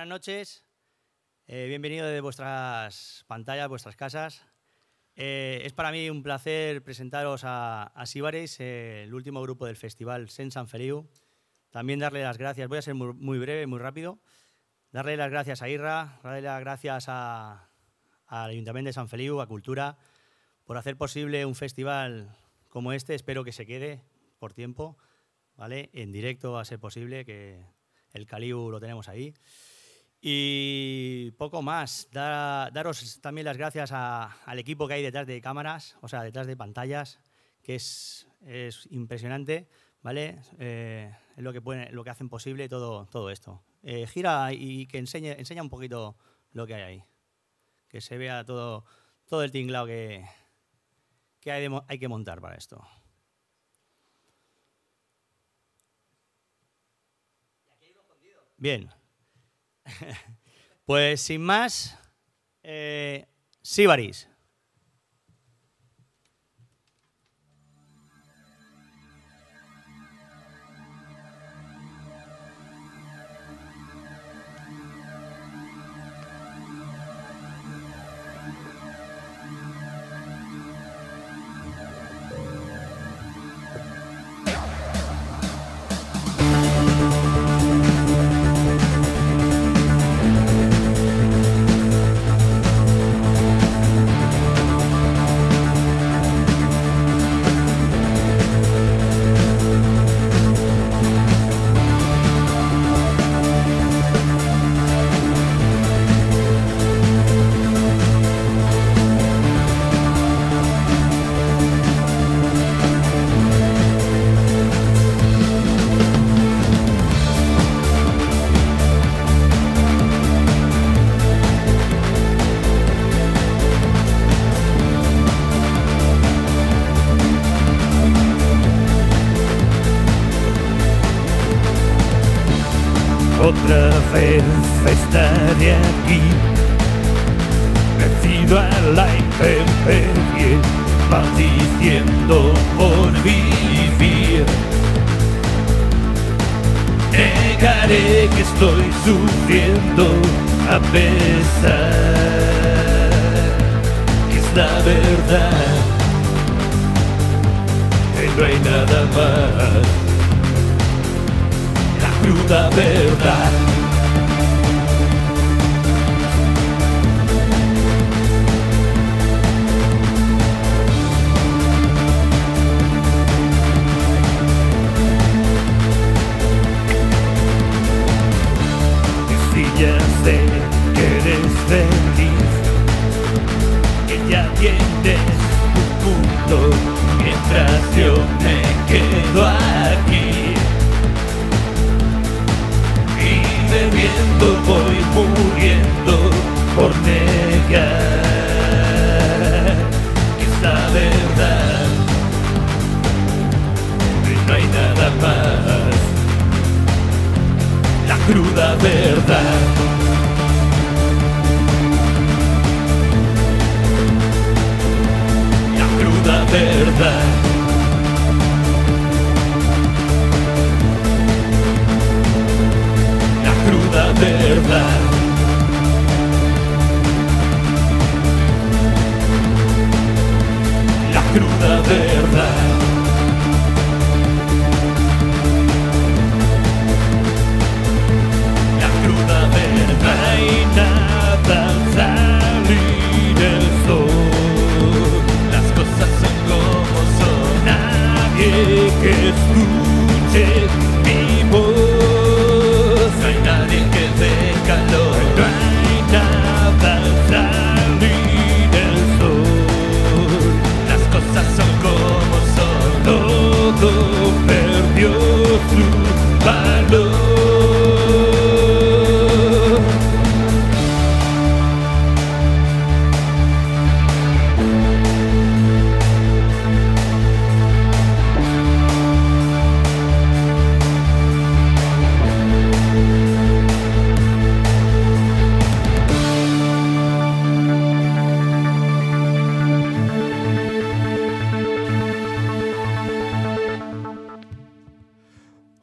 Buenas noches, eh, bienvenido de vuestras pantallas, vuestras casas. Eh, es para mí un placer presentaros a, a Sibaris, eh, el último grupo del festival Sen San Feliu. También darle las gracias, voy a ser muy, muy breve, muy rápido. Darle las gracias a Irra, darle las gracias al Ayuntamiento de San Feliu, a Cultura, por hacer posible un festival como este. Espero que se quede por tiempo, ¿vale? En directo va a ser posible, que el Caliu lo tenemos ahí. Y poco más. Da- daros también las gracias al equipo que hay detrás de cámaras, o sea, detrás de pantallas, que es, es impresionante, ¿vale? Eh, es lo que, pueden- lo que hacen posible todo, todo esto. Eh, gira y que enseñe, enseña un poquito lo que hay ahí. Que se vea todo, todo el tinglado que, que hay, de hay que montar para esto. Bien. Pues sin más, eh, Sibaris. La cruda verdad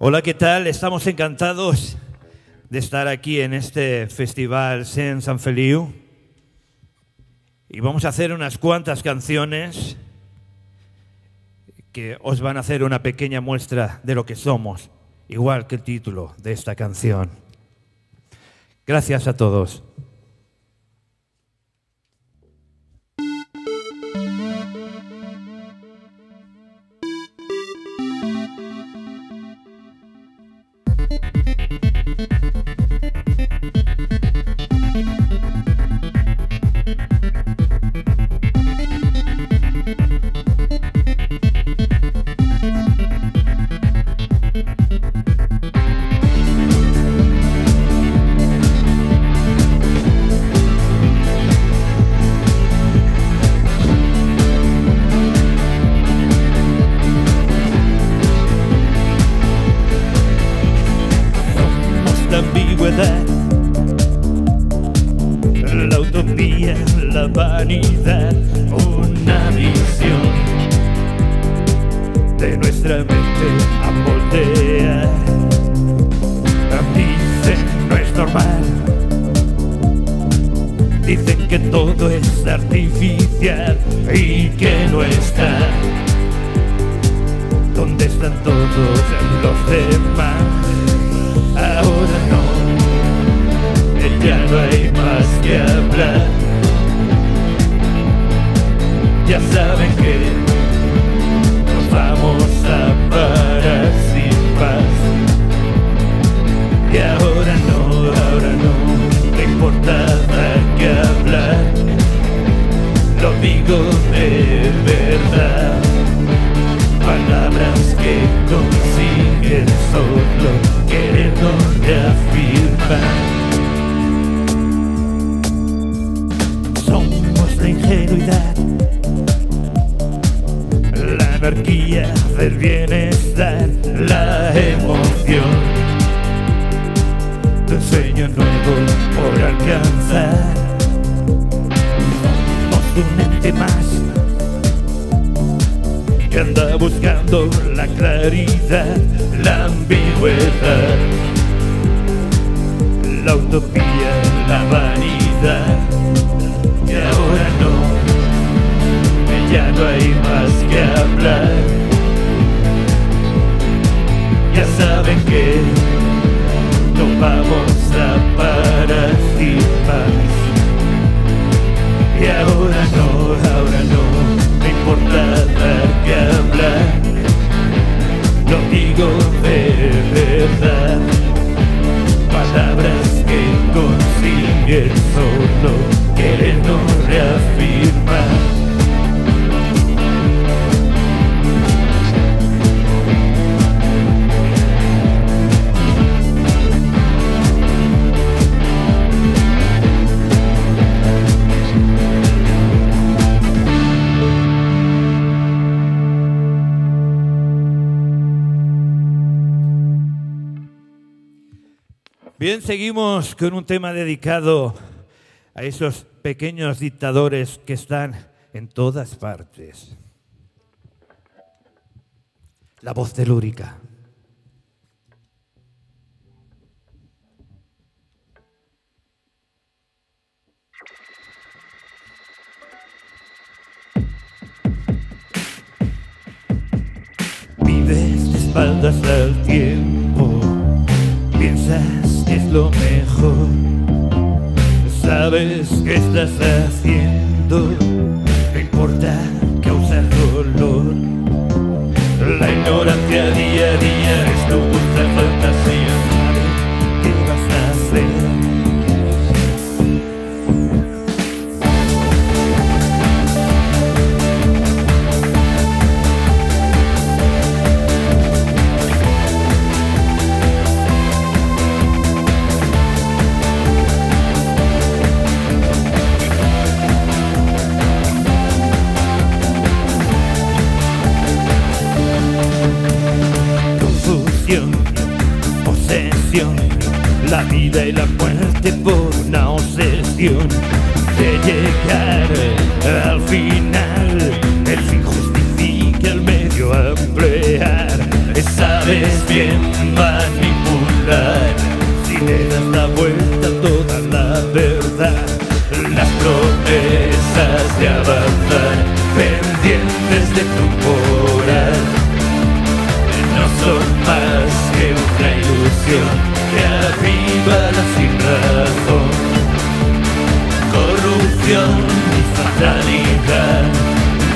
Hola, ¿qué tal? Estamos encantados de estar aquí en este festival Sen San Feliu. Y vamos a hacer unas cuantas canciones que os van a hacer una pequeña muestra de lo que somos, igual que el título de esta canción. Gracias a todos. La claridad, la ambigüedad, la utopía, la vanidad. Y ahora no, ya no hay más que hablar. Ya saben que no vamos a más. Y ahora no, ahora no, no importa dar que hablar. De verdad. Palabras que consiguen solo querernos reafirmar. Bien, seguimos con un tema dedicado a esos pequeños dictadores que están en todas partes. La voz telúrica. Vives de espaldas al tiempo piensas lo mejor. Sabes que estás haciendo, no importa causar dolor. La ignorancia día a día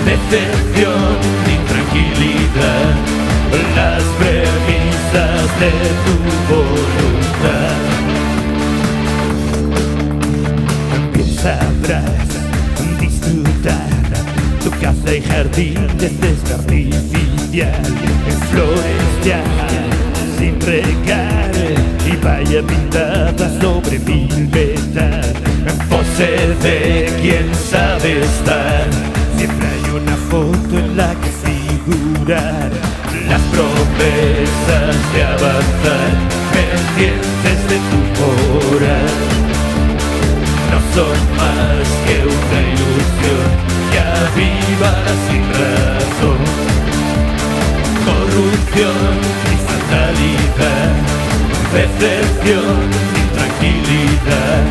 decepción y tranquilidad, las premisas de tu voluntad. sabrás disfrutar tu casa y jardín desde artificial. En flores ya sin regar y vaya pintada sobre mil pose de quien sabe estar siempre foto en la que figurar. Las promesas de avanzar pendientes de tu moral no son más que una ilusión que aviva sin razón. Corrupción y fatalidad, decepción y tranquilidad,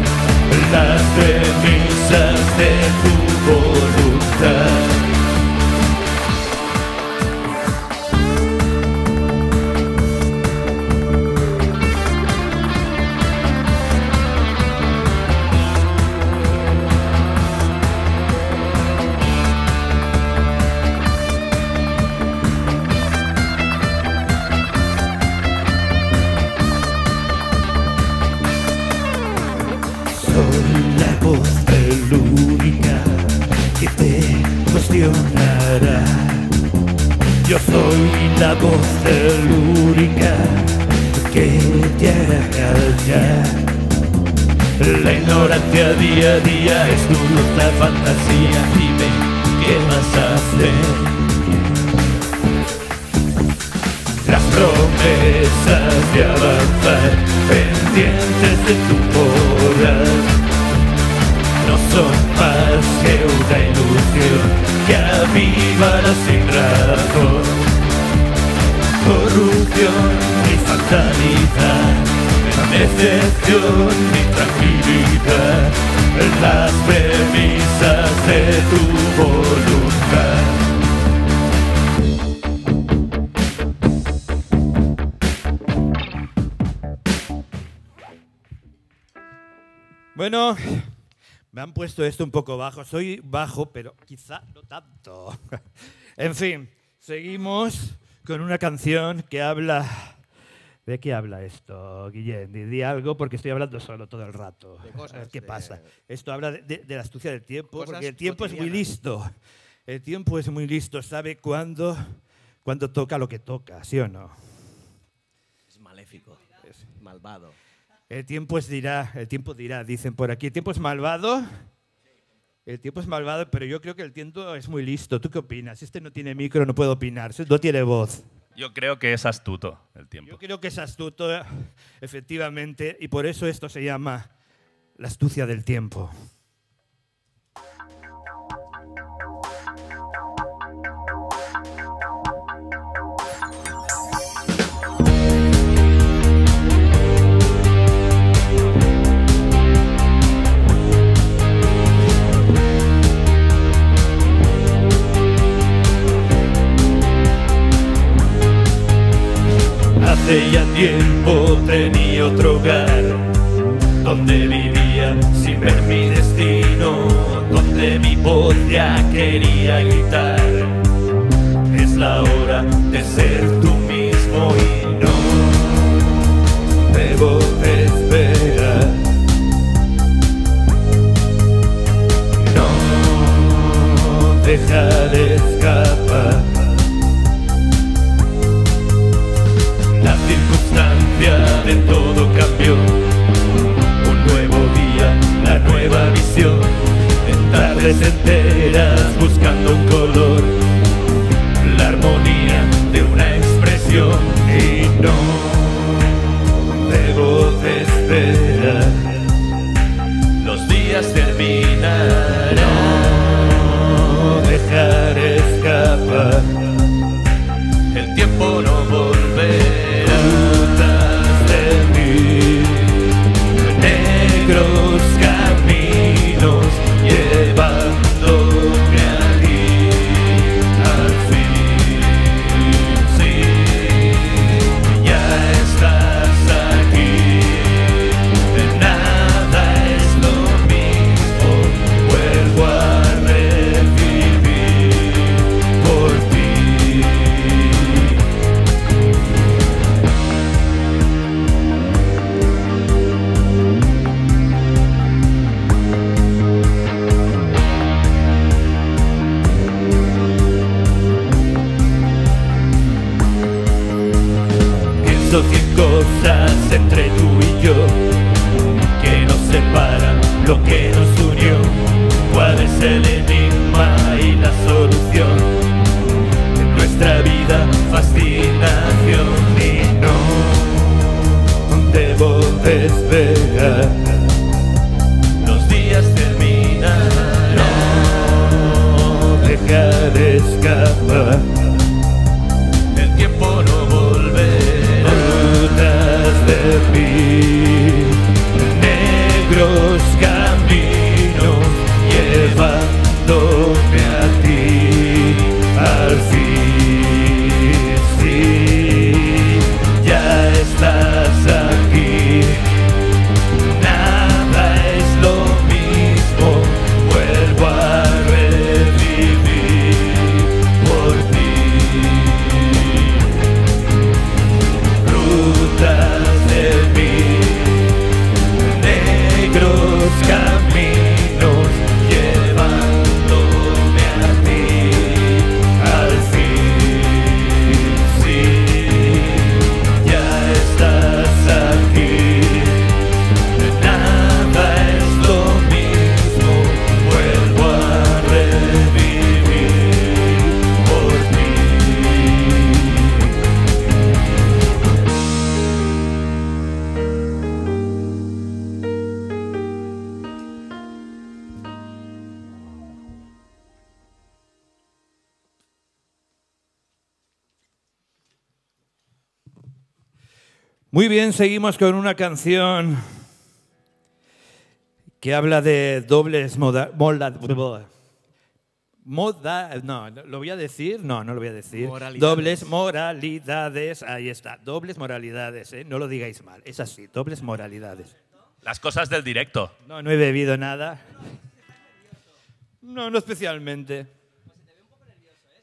promesas de avanzar, pendientes de tu moral, no son más que una ilusión que aviva la sin razón. Corrupción y fatalidad, decepción y tranquilidad, las premisas de tu voluntad. Bueno, me han puesto esto un poco bajo. Soy bajo, pero quizá no tanto. en fin, seguimos con una canción que habla... ¿De qué habla esto, Guillén? Di, algo porque estoy hablando solo todo el rato. De cosas, ¿Qué de- pasa? Esto habla de, la astucia del tiempo, Cosas porque el tiempo es muy listo. El tiempo es muy listo, sabe cuándo, cuándo toca lo que toca, ¿sí o no? Es maléfico, malvado. El tiempo es dirá, el tiempo dirá, dicen por aquí. El tiempo es malvado. El tiempo es malvado, pero yo creo que el tiempo es muy listo. ¿Tú qué opinas? Este no tiene micro, no puede opinar, no tiene voz. Yo creo que es astuto el tiempo. Yo creo que es astuto, efectivamente, y por eso esto se llama la astucia del tiempo. Hace ya tiempo tenía otro hogar donde vivía sin ver mi destino, donde mi voz ya quería gritar. Es la hora de ser tú mismo y no debo de esperar. No dejaré circunstancia de todo cambió. Un nuevo día, la nueva visión. En tardes enteras fascinación y no debo despegar. Los días terminan, no dejar escapar. El tiempo no volverá. Rutas de mí, Muy bien, seguimos con una canción que habla de dobles moda, mola- moda- no, lo voy a decir, no, no lo voy a decir. Moralidades. Dobles moralidades, ahí está, dobles moralidades, ¿eh? no lo digáis mal, es así, dobles moralidades. Las cosas del directo. No, no he bebido nada. No, no especialmente.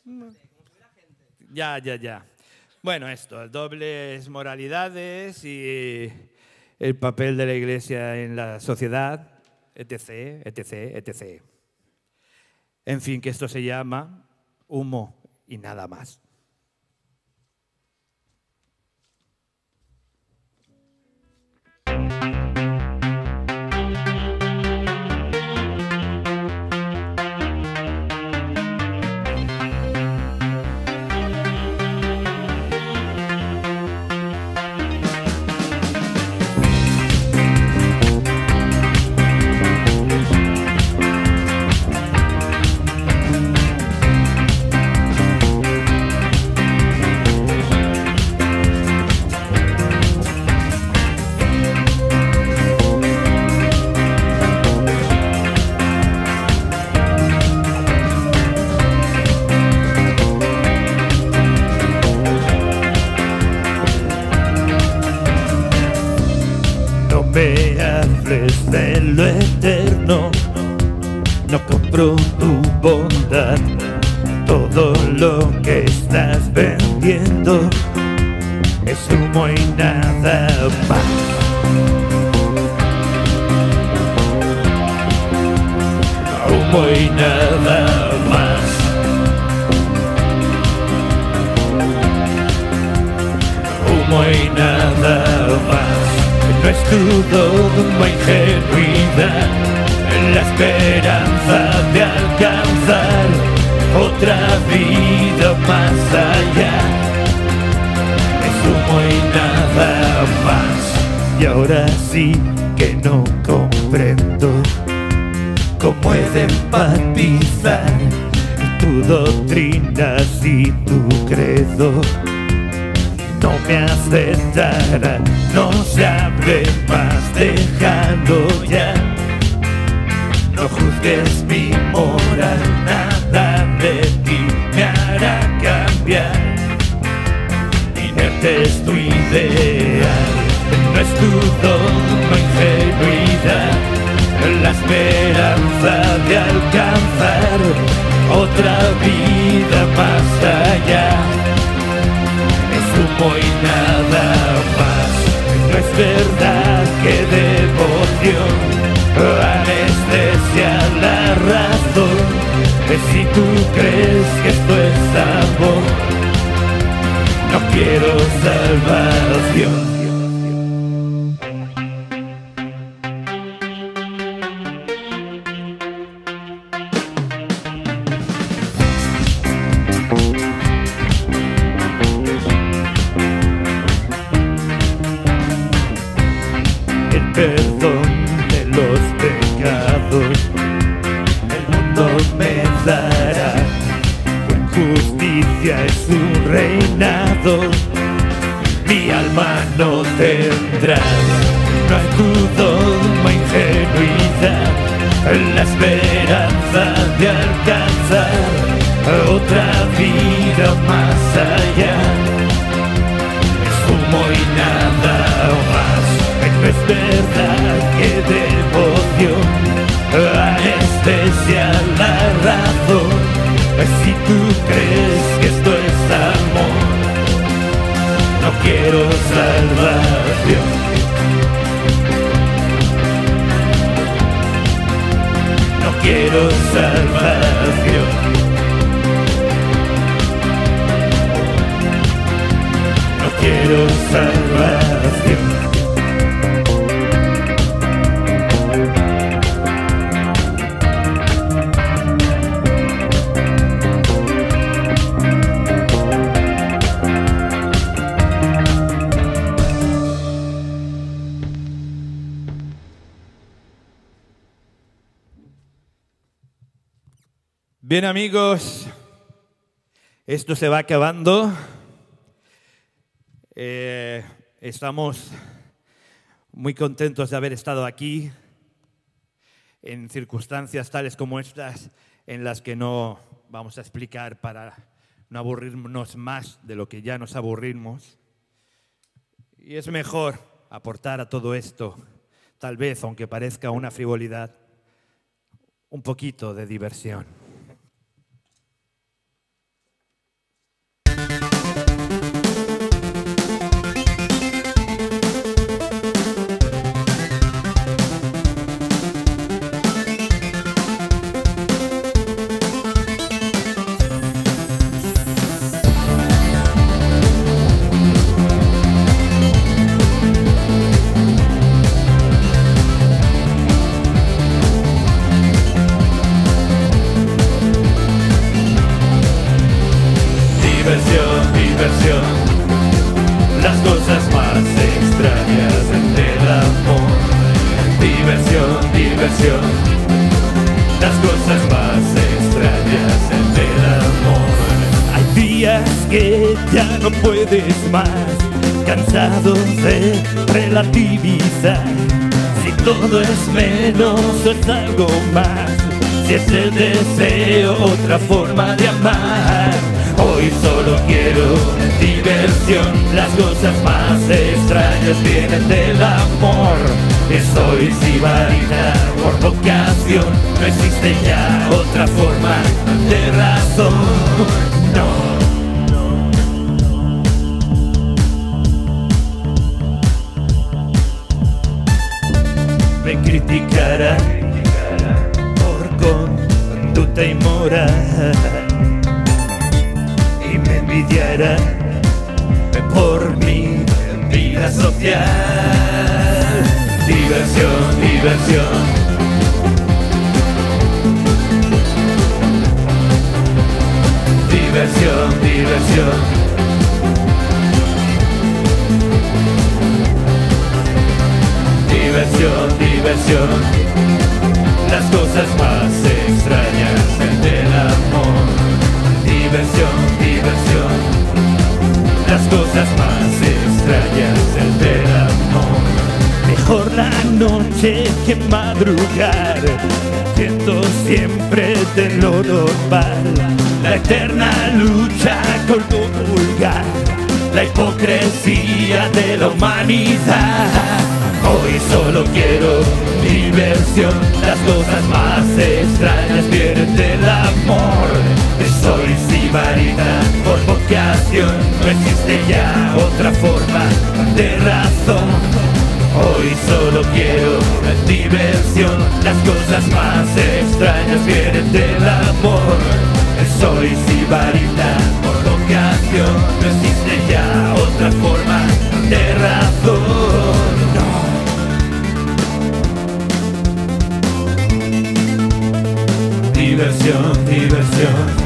No. Ya, ya, ya. Bueno, esto, dobles moralidades y el papel de la iglesia en la sociedad, etc., etc., etc. En fin, que esto se llama humo y nada más. Hables Y ahora sí que no comprendo cómo he de empatizar tu doctrina y tu credo no me aceptará, no se hable más, déjalo ya. No juzgues mi moral, nada de ti me hará cambiar. Inerte es tu ideal, no es tu ingenuidad, la esperanza de alcanzar otra vida más allá es humo y nada más. No es verdad que devoción anestesia la razón. Si tú crees que esto es amor, no quiero salvación. Si tú crees que esto es amor, no quiero salvación. No quiero salvación. No quiero salvación. Bien amigos, esto se va acabando. Eh, estamos muy contentos de haber estado aquí en circunstancias tales como estas en las que no vamos a explicar para no aburrirnos más de lo que ya nos aburrimos. Y es mejor aportar a todo esto, tal vez, aunque parezca una frivolidad, un poquito de diversión. Diversión, Diversión, diversión, las cosas más extrañas del amor. Hay días que ya no puedes más, cansado de relativizar. Si todo es menos es algo más, si es el deseo otra forma de amar. Hoy solo quiero diversión, las cosas más extrañas vienen del amor. Soy sibarita por vocación, no existe ya otra forma de razón. No. me criticará por conducta inmoral por mi vida social. Diversión, diversión. Diversión, diversión. Diversión, diversión. Las cosas más extrañas del amor. Diversión, diversión. Las cosas más extrañas del amor. Mejor la noche que madrugar, siento siempre de lo normal. La eterna lucha con lo vulgar, la hipocresía de la humanidad. Hoy solo quiero diversión, las cosas más extrañas vienen del amor. Soy sibarita vocación, no existe ya otra forma de razón. Hoy solo quiero diversión, las cosas más extrañas vienen del amor. Soy sibarita por vocación, no existe ya otra forma de razón. Diversión, diversión.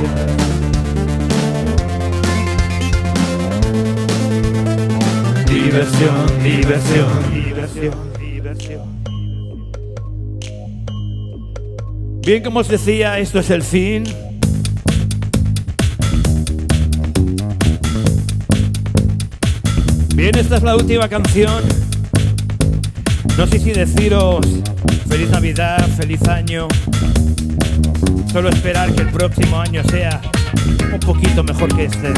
Diversión, diversión. Bien, como os decía, esto es el fin. Bien, esta es la última canción. No sé si deciros feliz Navidad, feliz año. Solo esperar que el próximo año sea un poquito mejor que este.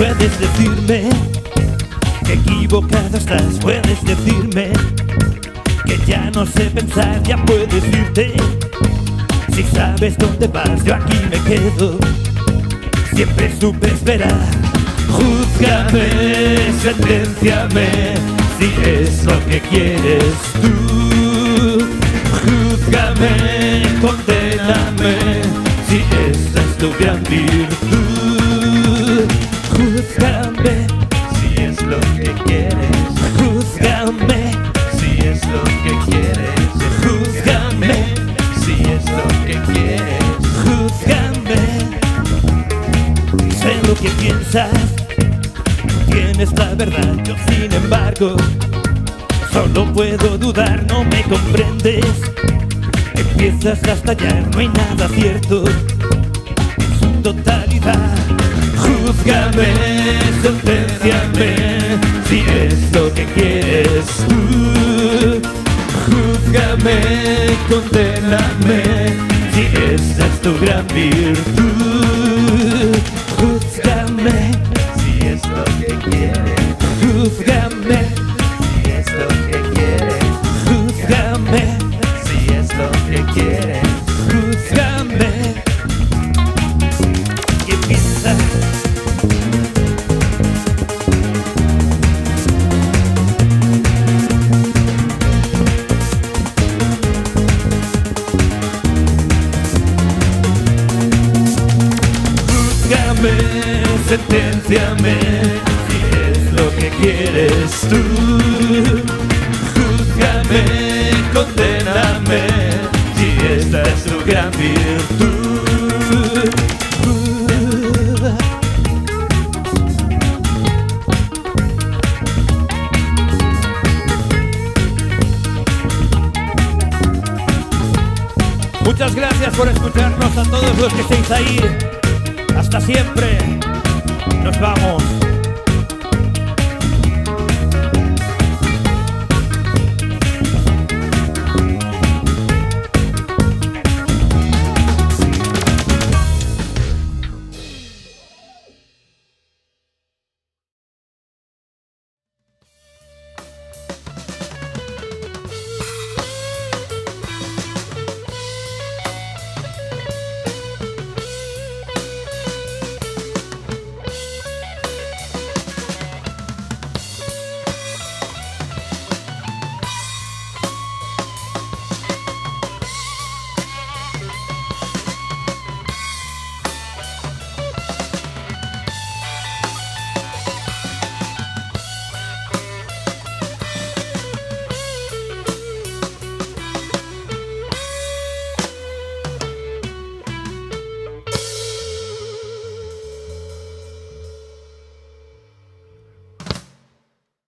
Puedes decirme que equivocado estás, puedes decirme que ya no sé pensar, ya puedes irte. Si sabes dónde vas, yo aquí me quedo. Siempre supe esperar. Júzgame, sentenciame, si es lo que quieres tú. Júzgame, condéname, si esa es tu gran virtud. Júzgame, si es lo que quieres. Júzgame, si es lo que quieres. Júzgame, si es lo que quieres. Júzgame, sé lo que piensas. Tienes la verdad, yo sin embargo solo puedo dudar, no me comprendes. Empiezas a estallar, no hay nada cierto totalidad. Júzgame, sentenciame, si es lo que quieres tú. Júzgame, condéname, si esa es tu gran virtud. Júzgame, si es lo que quieres. Sentenciame, si es lo que quieres tú.